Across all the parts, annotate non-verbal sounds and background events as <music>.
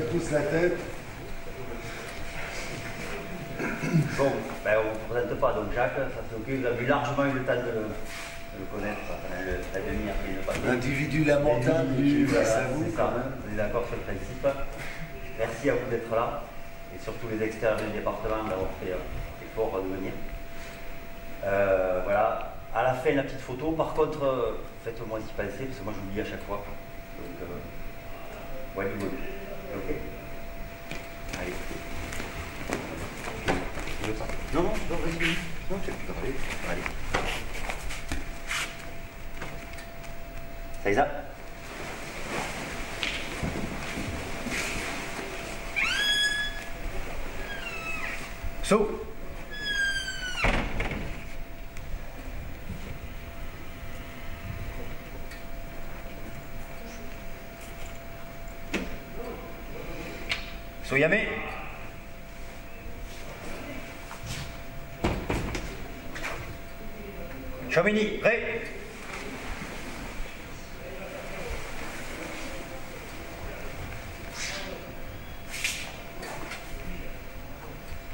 vous tous la tête. Bon, ben, on ne vous présente pas, donc Jacques, ça c'est ok, vous avez largement eu le temps de, de le connaître, le, la demi-heure. L'individu lamentable à vous. c'est ça, vous êtes d'accord sur le principe. Merci à vous d'être là, et surtout les experts du département d'avoir fait euh, l'effort de venir. Euh, voilà, à la fin la petite photo, par contre, euh, faites-moi y penser, parce que moi j'oublie à chaque fois. Donc, euh, ouais, du bon. Ok Allez. Veux Non, non, non, vas-y. Non, tu peux parler. Allez. Ça y est, ça Saut 庶民にはい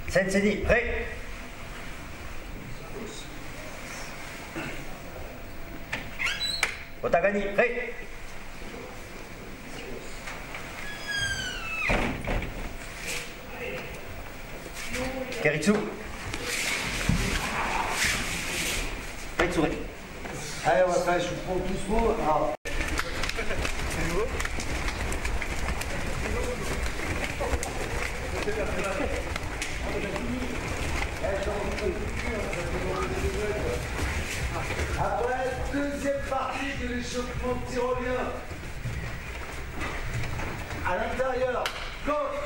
先生にはい。お互いにはい。リツー Allez, on va faire, je prends doucement. Alors, Après, deuxième partie de l'échauffement tyrolien. À l'intérieur, gauche.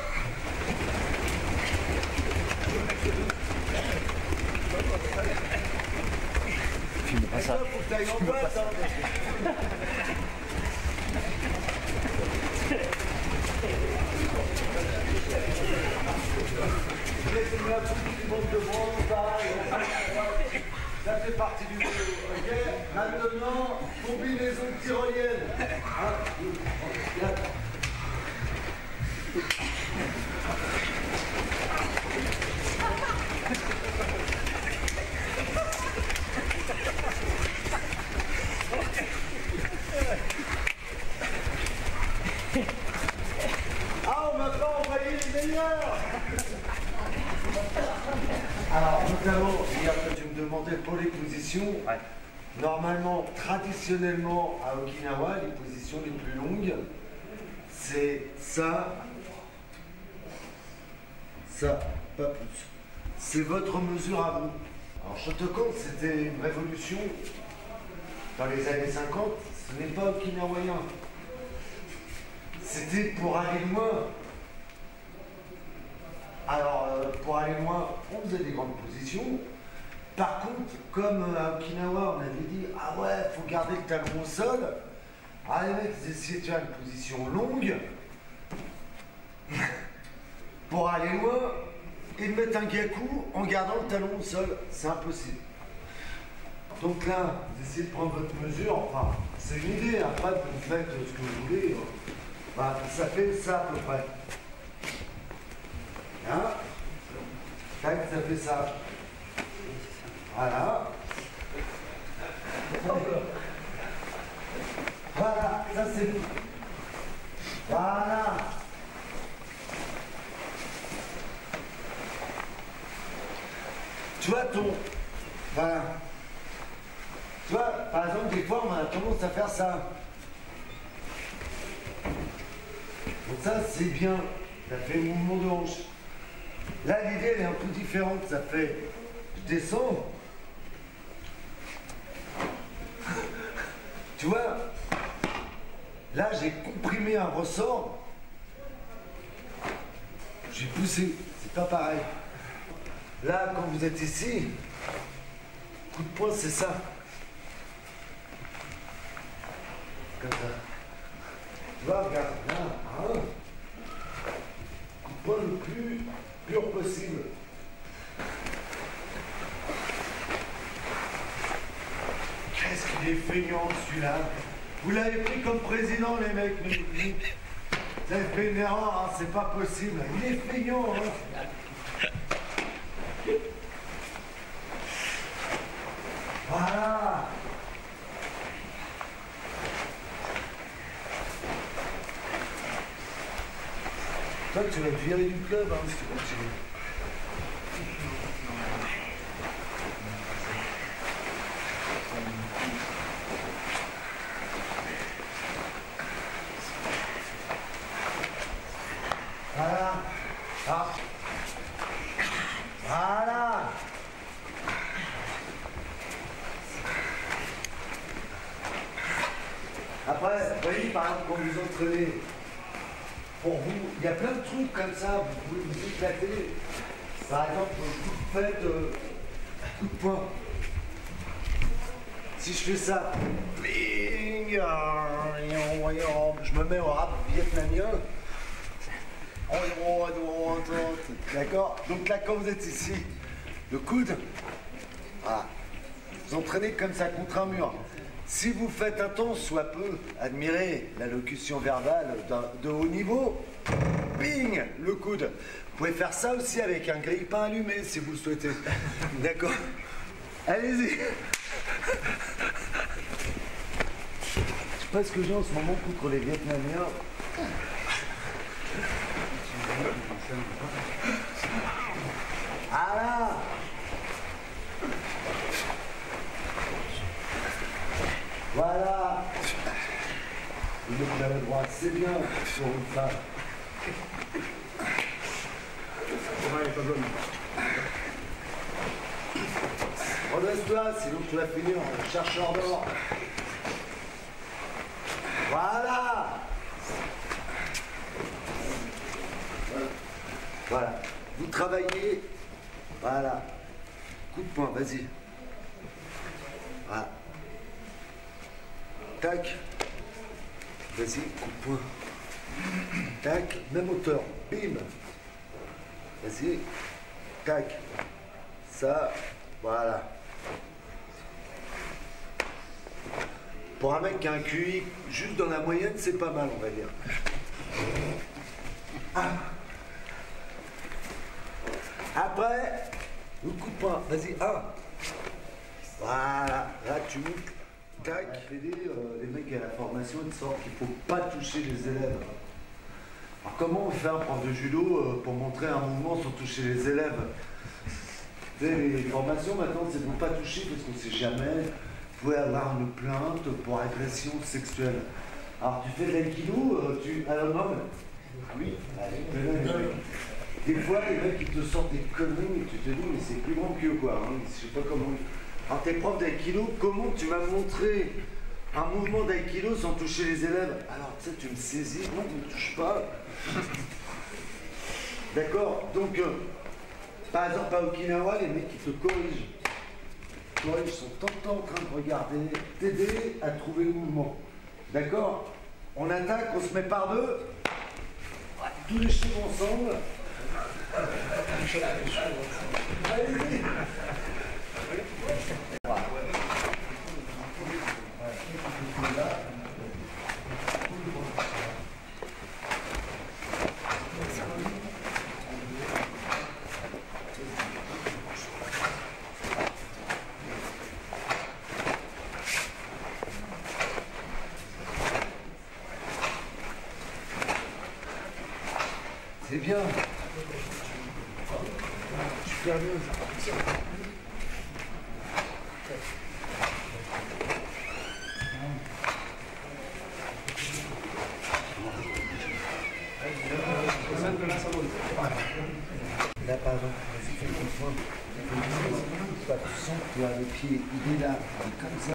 Et toi, faut que t'ailles en boîte, hein. Laissez-moi qui monte devant, pareil. Ça fait partie du jeu, ok Maintenant, combinaison tyrolienne. Un, deux, trois, quatre. Ah, on m'a pas Alors, notamment, hier que tu me demandais pour les positions, Ouais. normalement, traditionnellement, à Okinawa, les positions les plus longues, c'est ça, ça, pas plus. C'est votre mesure à vous. Alors, Shotokan, c'était une révolution dans les années 50, ce n'est pas okinawayen. C'était pour aller loin. Alors, euh, pour aller loin, on faisait des grandes positions. Par contre, comme euh, à Okinawa, on avait dit Ah ouais, faut garder le talon au sol. Ah, les mecs, ils essayaient de faire une position longue <laughs> pour aller loin et de mettre un gaku en gardant le talon au sol. C'est impossible. Donc là, vous essayez de prendre votre mesure. Enfin, c'est une idée. Après, vous faites ce que vous voulez. Bah, ça fait ça à peu près. Hein Tac, ça fait ça. Voilà. Voilà, ça c'est. Voilà. Tu vois ton. Voilà. Tu vois, par exemple, des fois, on a tendance à faire ça. Donc ça, c'est bien. Ça fait mouvement de hanche. Là, l'idée, elle est un peu différente. Ça fait, je descends. <laughs> tu vois, là, j'ai comprimé un ressort. J'ai poussé. C'est pas pareil. Là, quand vous êtes ici, coup de poing, c'est ça. Comme ça. Tu vois, regarde, là, hein. Coup de poing le plus possible. il est feignant celui-là? Vous l'avez pris comme président, les mecs. mais vous- avez fait une erreur, hein, c'est pas possible. Il est feignant. Hein. Voilà. Toi, tu vas te virer du club, hein, si tu. Voilà. Ah. Voilà. Après, vous voyez, par exemple, quand vous entraînez, pour vous, il y a plein de trucs comme ça, vous pouvez vous éclater. Par exemple, vous faites euh, poing. Si je fais ça, bling, je me mets au rap vietnamien. D'accord? Donc là, quand vous êtes ici, le coude, vous entraînez comme ça contre un mur. Si vous faites un temps, soit peu, admirez la locution verbale de haut niveau, bing, le coude. Vous pouvez faire ça aussi avec un grille-pain allumé si vous le souhaitez. <laughs> D'accord Allez-y. Je sais pas ce que j'ai en ce moment contre les Vietnamiens. Ah là Voilà Le droite, c'est bien pour une femme. Redresse-toi, sinon tu vas finir en chercheur d'or. Voilà Voilà. Vous travaillez. Voilà. Coup de poing, vas-y. Voilà. Tac. Vas-y, coup de poing. Tac. Même hauteur. Bim. Vas-y. Tac. Ça. Voilà. Pour un mec qui a un QI juste dans la moyenne, c'est pas mal, on va dire. Ah. Après, le coup de poing, vas-y, un. Voilà, là tu tac. Euh, les mecs à la formation, ils sortent qu'il faut pas toucher les élèves. Comment on fait un prof de judo euh, pour montrer un mouvement sans toucher les élèves les formations maintenant, c'est pour pas toucher parce qu'on sait jamais. Vous pouvez avoir une plainte pour agression sexuelle. Alors tu fais de l'aïkido, euh, tu. Alors non. Oui, des fois, les mecs, ils te sortent des conneries et tu te dis, mais c'est plus grand que quoi. Hein. Je sais pas comment. Alors, t'es prof d'aïkido, comment tu m'as montré un mouvement d'aïkido sans toucher les élèves Alors, tu sais, tu me saisis, non, ne me touche pas. D'accord Donc, euh, par exemple, à Okinawa, les mecs, ils te corrigent. Ils corrigent, ils sont en train de regarder, t'aider à trouver le mouvement. D'accord On attaque, on se met par deux, tous les cheveux ensemble. Allez-y. C'est bien. Super bien. Là, par exemple, tu sens que tu as le pied, il est là, il est comme ça.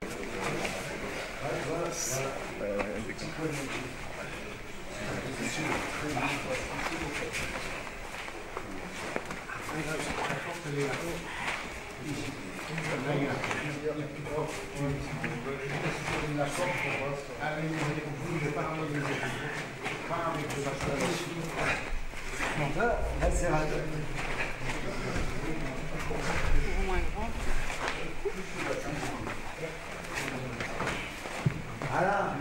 Voilà, voilà. Donc là, là c'est raide. Pour moins grand. Voilà.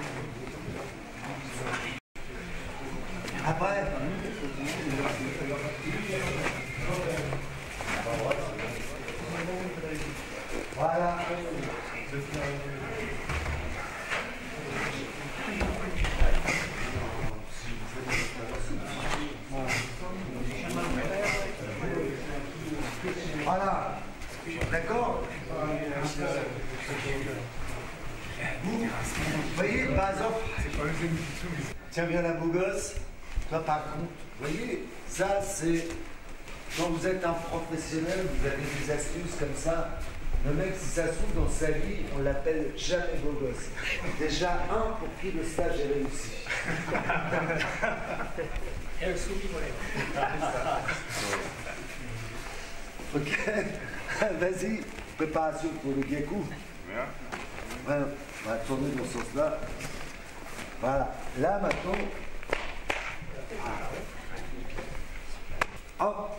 Voilà. D'accord Vous voyez, par exemple, tiens bien la beau gosse, toi par contre, vous voyez, ça c'est, quand vous êtes un professionnel, vous avez des astuces comme ça. Le mec, si ça se trouve dans sa vie, on l'appelle jamais beau gosse. Déjà un pour qui le stage est réussi. <laughs> <laughs> Ok, <laughs> vas-y, préparation pour le gecko. Ouais, on va tourner dans ce sens-là. Voilà, là maintenant. Hop.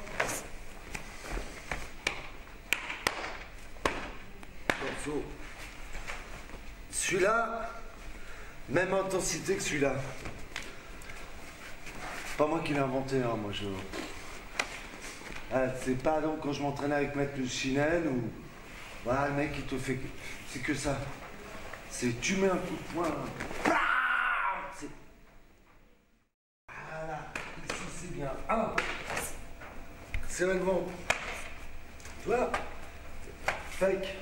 Celui-là, même intensité que celui-là. Pas moi qui l'ai inventé, hein, moi je. Ah, c'est pas donc quand je m'entraînais avec Maître Luchinel ou. Voilà, le mec il te fait. C'est que ça. C'est tu mets un coup de poing. bam C'est. Voilà, ici c'est bien. Un. C'est le vent. Tu Fake.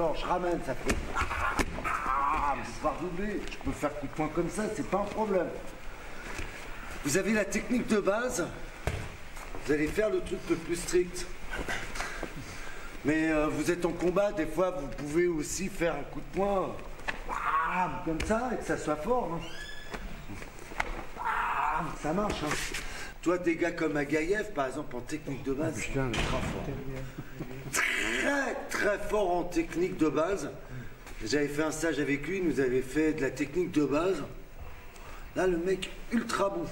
D'accord, je ramène, ça fait. Ah, redoublé. Je peux faire coup de poing comme ça, c'est pas un problème. Vous avez la technique de base. Vous allez faire le truc le plus strict. Mais euh, vous êtes en combat, des fois vous pouvez aussi faire un coup de poing comme ça et que ça soit fort. hein. Ça marche. Hein. Toi, des gars comme Agaïev, par exemple, en technique de base, forts. Très, très fort en technique de base. J'avais fait un stage avec lui, il nous avait fait de la technique de base. Là, le mec, ultra bon.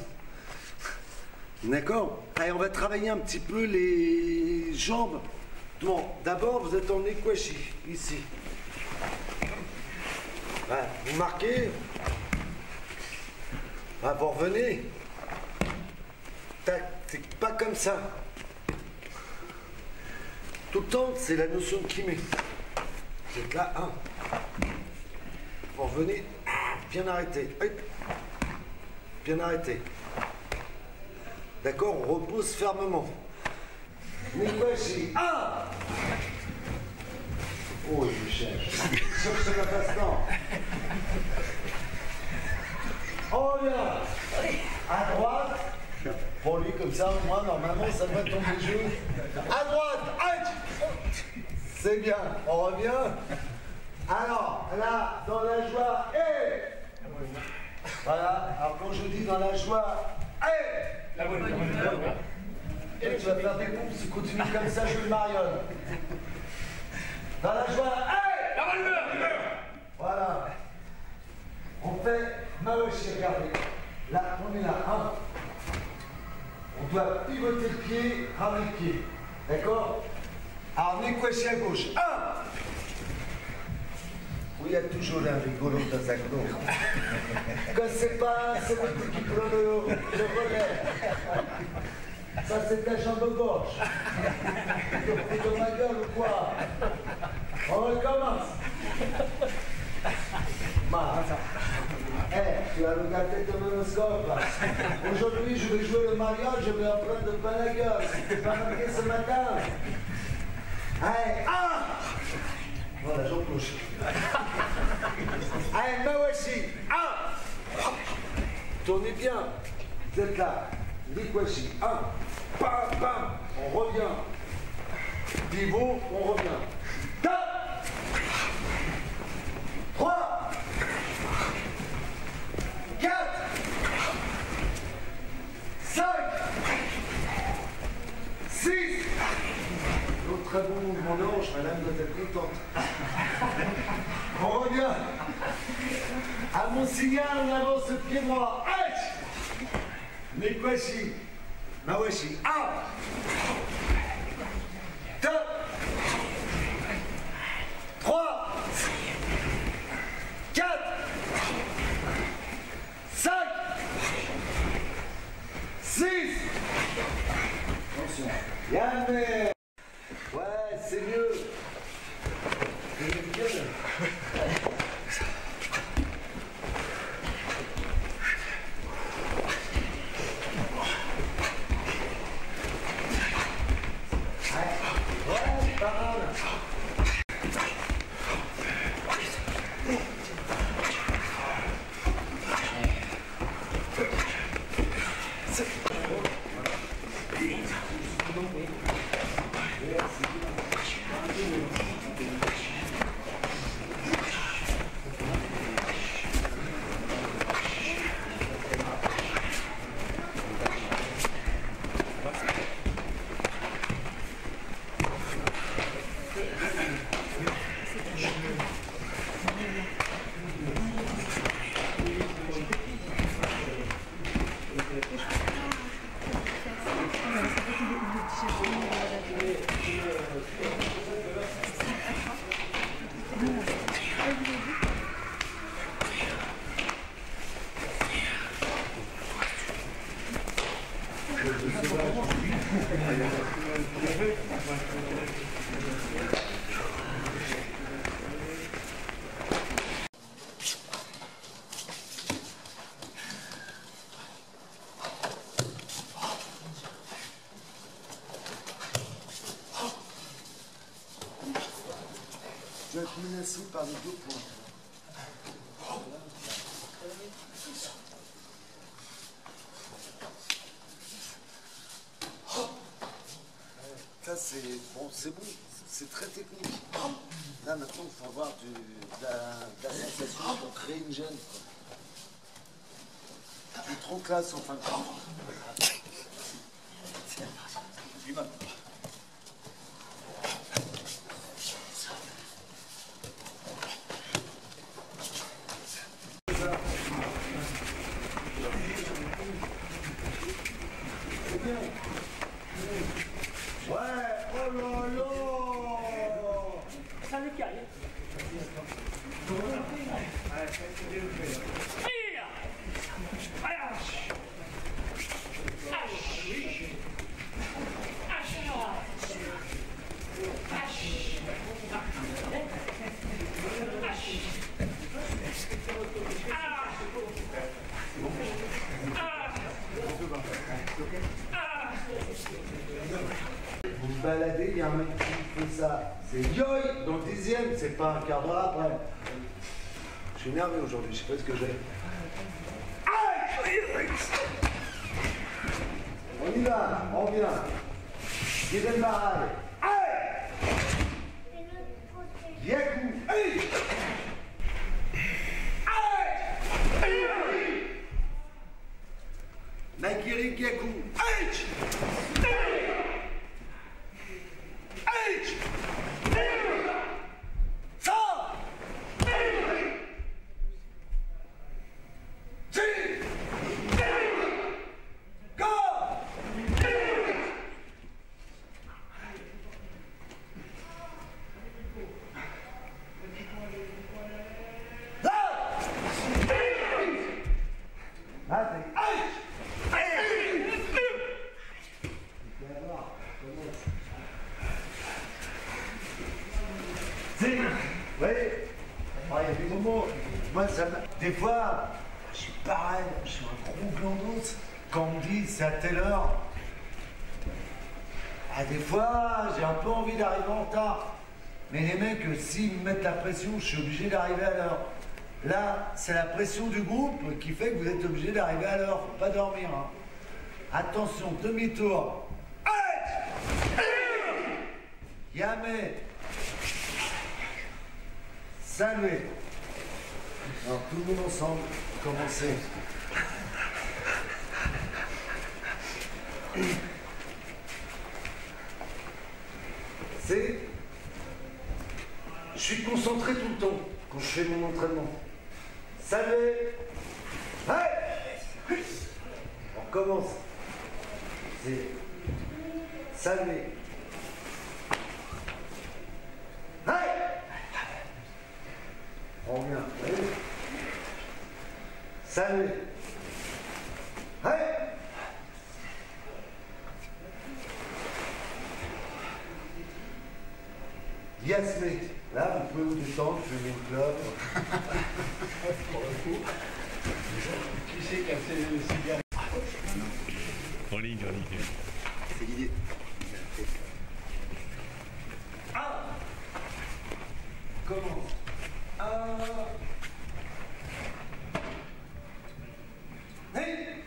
D'accord? Allez, on va travailler un petit peu les jambes. Bon, d'abord, vous êtes en Ekwashi, ici. Vous marquez? Ah, vous revenez? Tac, c'est pas comme ça. Tout le temps, c'est la notion de kimé. Vous êtes là, un. Vous revenez, ah, bien arrêté. Bien arrêté. D'accord On repose fermement. Nikwashi, un. Oh, je cherche. Cherche la passe-temps. On revient. À droite. Pour lui, comme ça, moi, normalement, ça va tomber juste. À droite. Aïe C'est bien. On revient. Alors, là, dans la joie, et Voilà. Alors, quand je dis dans la joie, et La bonne et tu vas faire des pompes, si tu continues comme ça, je le marionne. Dans la joie, hey La bonne humeur. Voilà. On fait Mawashi, regardez. Là, on est là, un. On doit pivoter le pied, ramener le pied. D'accord Alors, Nekwashi à gauche. Un. Oui, il y a toujours un rigolo dans un groupe. <laughs> Quand c'est pas un, c'est le petit qui prend le, le relais. Ça, c'est ta jambe gauche. Tu de ma gueule ou quoi On recommence. Eh, tu as regardé ton horoscope. <laughs> Aujourd'hui, je vais jouer le mariage, je vais en prendre plein la gueule. C'est pas marqué ce matin. Allez, un Voilà, j'en touche. Allez, Mawashi, un Tournez bien. Vous êtes là. Likwashi, un. Bam, bam. On revient. Pivot, on revient. 5, 6. L'autre très bon mouvement de hanche, madame doit être contente. On revient. À mon signal, on avance pied droit. H. Nekwashi. Mawashi. 6 Attention. Yann Ouais, c'est mieux. C'est bon, c'est très technique. Là maintenant il faut avoir du, de, la, sensation pour créer une gêne. Tu es trop classe en fin de compte. Du mal. Ouais, oh là là Ça le calme. Tire. Allage. Hache. Hache. Hache. Hache. Ah. Ah. Ah. Vous me baladez, il il y a un mec qui fait ça. C'est yoï dans le dixième, c'est pas un après. Je suis énervé aujourd'hui, je sais pas ce que j'ai. On y va, on revient. Barrage. Aïe Yaku Nagiri Yaku Aïe Aïe Ça Si Go Si, oui. Ah, il y a des moments, moi, ça m'a- Des fois, je suis pareil, je suis un gros blanc d'os. Quand on me dit c'est à telle heure, ah, des fois, j'ai un peu envie d'arriver en retard. Mais les mecs, euh, s'ils me mettent la je suis obligé d'arriver à l'heure. Là, c'est la pression du groupe qui fait que vous êtes obligé d'arriver à l'heure. Faut pas dormir. hein. Attention, demi-tour. Yamé Saluez Alors tout le monde ensemble, commencez. C'est... Je suis concentré tout le temps quand je fais mon entraînement. Saluez Ouais On commence. Saluez Ouais on revient. Salut. Allez. Yes. Là, vous pouvez vous détendre, fumer une clope. <laughs> Qui c'est qui a fait le cigare En ligne, en ligne. C'est l'idée. Commence. Un. Hey.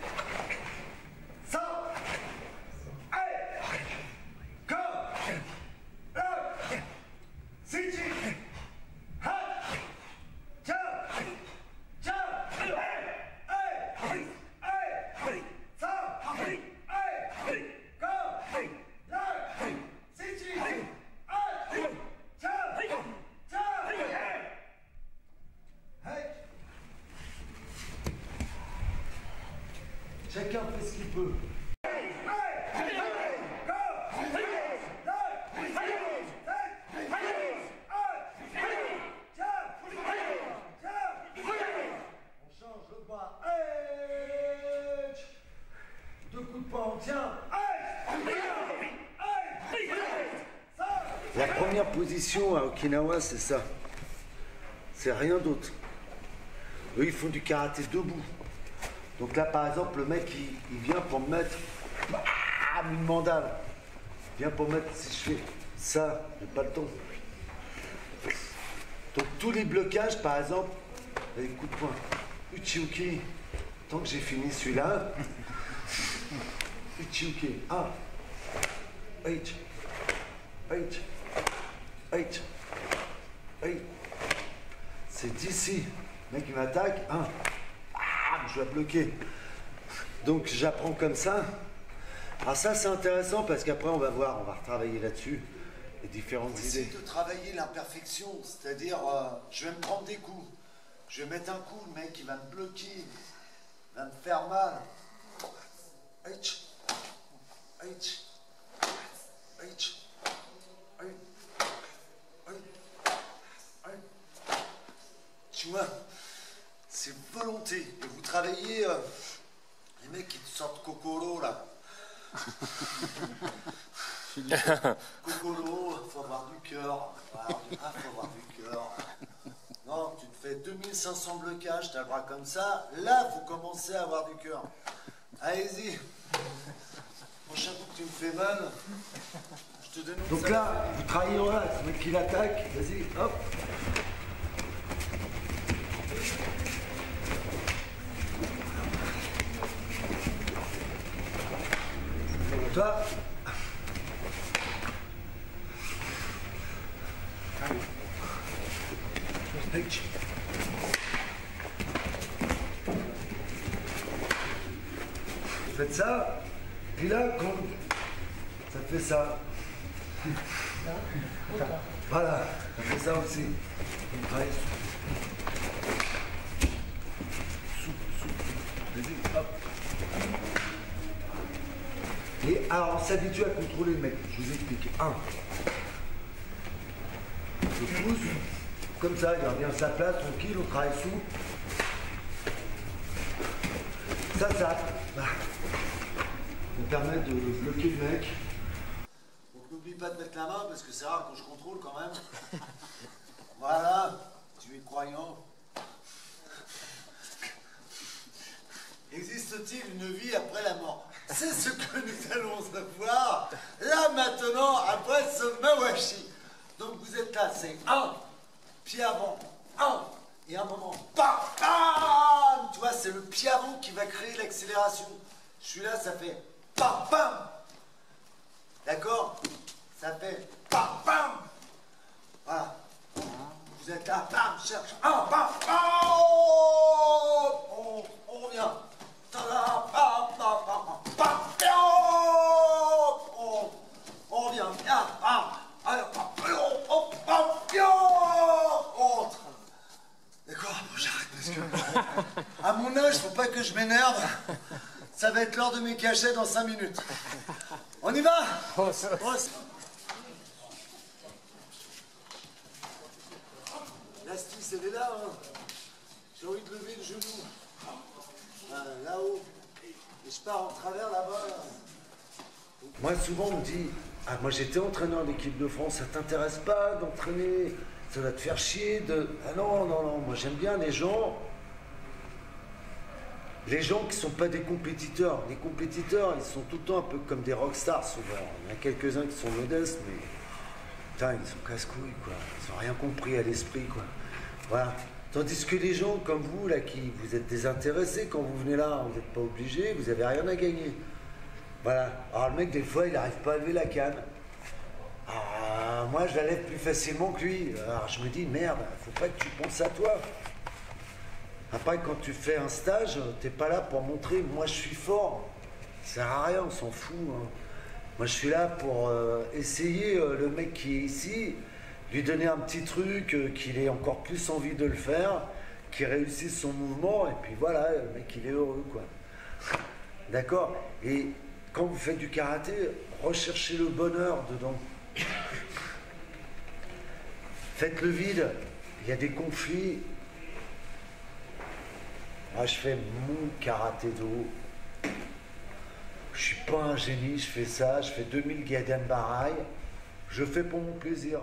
Ça. Hey. Go. Up. Sitting. Ha. Jump. Jump. Hey. Hey. Hey. Ça. Hey. Go. Up. Sitting. Up. Jump. Jump. Hey. Chacun fait ce qu'il peut. On change le. Hey. Deux coups de poing, on tient. La première position à Okinawa, c'est ça. C'est rien d'autre. Eux, ils font du karaté debout. Donc là, par exemple, le mec, il, vient pour me mettre ah, une mandale. Il vient pour me mettre, si je fais ça, j'ai pas le temps. Donc tous les blocages, par exemple, avec coup de poing, Uchiuki, tant que j'ai fini celui-là, <laughs> Uchiuki, ah, H, H, H, H. C'est d'ici. Le mec, il m'attaque, 1, je dois bloquer. Donc, j'apprends comme ça. Alors ça, c'est intéressant parce qu'après, on va voir, on va retravailler là-dessus. Les différentes idées. de travailler l'imperfection. C'est-à-dire, euh, je vais me prendre des coups. Je vais mettre un coup, le mec, il va me bloquer. Il va me faire mal. H. H. H. Tu vois, c'est volonté. Et vous travaillez, euh, les mecs qui te sortent Kokoro là. <laughs> Kokoro, faut avoir du cœur. Ah, faut avoir du cœur. Non, tu te fais 2500 blocages, t'as le bras comme ça. Là, faut commencer à avoir du cœur. Allez-y. Prochain coup que tu me fais mal, je te dénonce. Donc là, vous travaillez en là, ce mec qui l'attaque, vas-y, hop. Toi. Vous faites ça, puis là, ça fait ça. Voilà, ça fait ça aussi. Et alors, on s'habitue à contrôler le mec. Je vous explique. Un. Je pousse. Comme ça, il revient à sa place, tranquille, on travaille sous. Ça, ça. Bah. Ça permet de bloquer le mec. Donc n'oublie pas de mettre la main parce que c'est rare que je contrôle quand même. <laughs> voilà, tu es croyant. Existe-t-il une vie après la mort? <laughs> C'est ce que nous allons savoir là maintenant après ce mawashi. Donc vous êtes là, c'est un, pied avant, un, et un moment, bam, bam Tu vois, c'est le pied avant qui va créer l'accélération. Je suis là, ça fait bam, bam D'accord? Ça fait bam, bam Voilà. Vous êtes là, bam, cherche, un, bam, bam On, revient. Bam, bam, bam, bam, bam, bam on, on revient, bien, bam Allez, bam, bam, hop, bam, bam On rentre. D'accord, bon, j'arrête parce que. À mon je m'énerve. Ça va être l'heure de mes cachets dans 5 minutes. On y va? L'astuce, elle est là. J'ai envie de lever le genou. Ah, Là-haut. Et je pars en travers là-bas. Moi, souvent, on me dit Ah, moi j'étais entraîneur d'équipe de France, ça t'intéresse pas d'entraîner? Ça va te faire chier de. Ah non, non, non, moi j'aime bien les gens. Les gens qui sont pas des compétiteurs. Les compétiteurs, ils sont tout le temps un peu comme des rockstars souvent. Il y en a quelques-uns qui sont modestes, mais. Putain, ils sont casse-couilles, quoi. Ils ont rien compris à l'esprit, quoi. Voilà. Tandis que les gens comme vous, là, qui vous êtes désintéressés quand vous venez là, vous n'êtes pas obligés, vous avez rien à gagner. Voilà. Alors le mec, des fois, il n'arrive pas à lever la canne. Ah, moi, je la lève plus facilement que lui. Alors je me dis, merde, faut pas que tu penses à toi. Après, quand tu fais un stage, t'es pas là pour montrer, moi, je suis fort. Ça sert à rien, on s'en fout. hein. Moi, je suis là pour euh, essayer euh, le mec qui est ici, lui donner un petit truc, euh, qu'il ait encore plus envie de le faire, qu'il réussisse son mouvement, et puis voilà, le mec, il est heureux, quoi. D'accord? Et quand vous faites du karaté, recherchez le bonheur dedans. Faites le vide. Il y a des conflits. Moi, je fais mon karaté do. Je suis pas un génie, je fais ça. Je fais 2000 Gaden Barai. Je fais pour mon plaisir.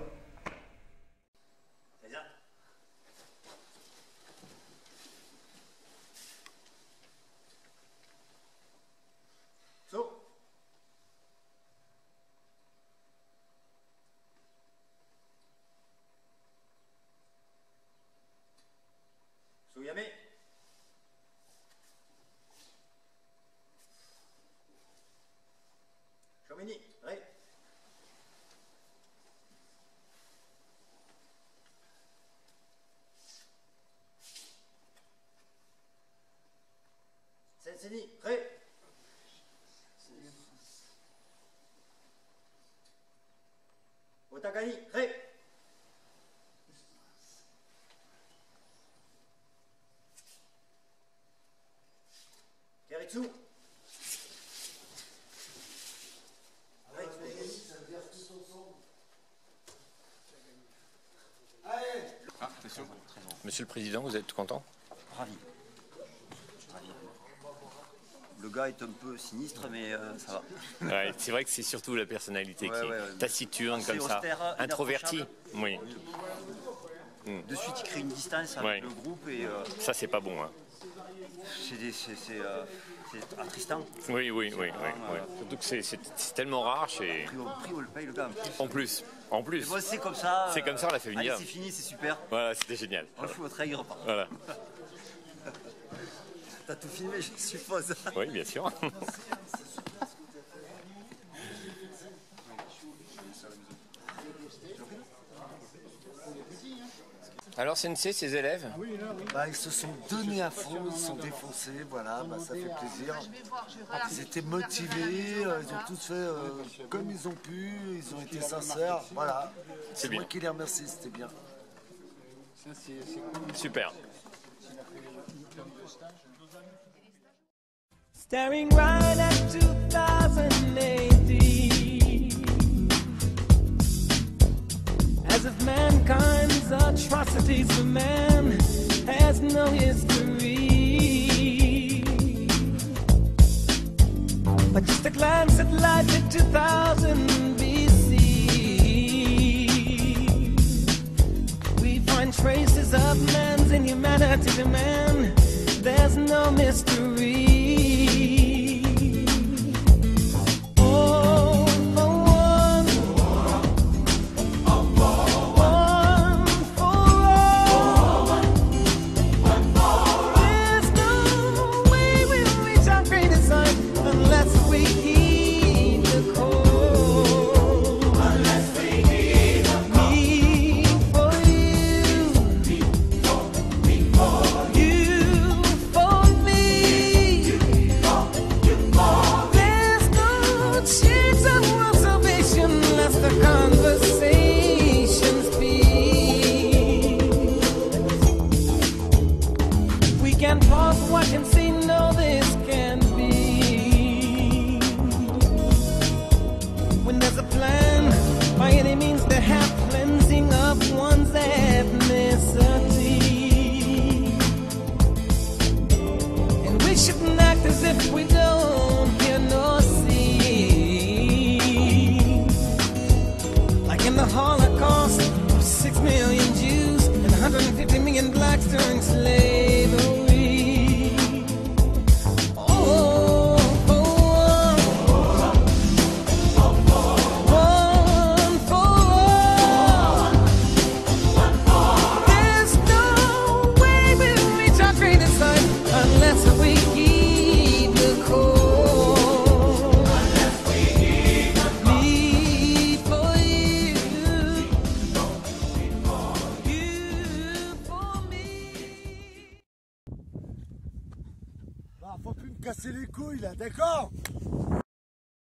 Monsieur le Président, vous êtes content? Ravi. Ravi. Le gars est un peu sinistre, mais euh, ça va. Ouais, C'est vrai que c'est surtout la personnalité Ouais, qui est ouais, taciturne comme ça, inapprochable. Oui, De suite, il crée une distance avec Ouais. le groupe et euh, ça c'est pas bon. hein. C'est euh. Oui, oui, oui, oui, oui. Surtout que c'est- tellement rare chez. Prix, on, prix, on le paye le gars. en plus. En plus. Bon, c'est comme ça. C'est comme ça, on l'a fait venir. c'est fini, c'est super. Voilà, c'était génial. On le fout au train, il repart. Voilà. <laughs> T'as tout filmé, je suppose. Oui, bien sûr. <laughs> Alors, CNC, ses élèves Bah, ils se sont donnés à fond, ils se sont défoncés, voilà, bah, ça fait plaisir. Ils étaient motivés, euh, ils ont tous fait euh, comme ils ont pu, ils ont été sincères, voilà. C'est moi qui les remercie, c'était bien. Super. Staring right at 2080 If mankind's atrocities. For man has no history. But just a glance at life in 2000 BC We find traces of man's inhumanity. To man There's no mystery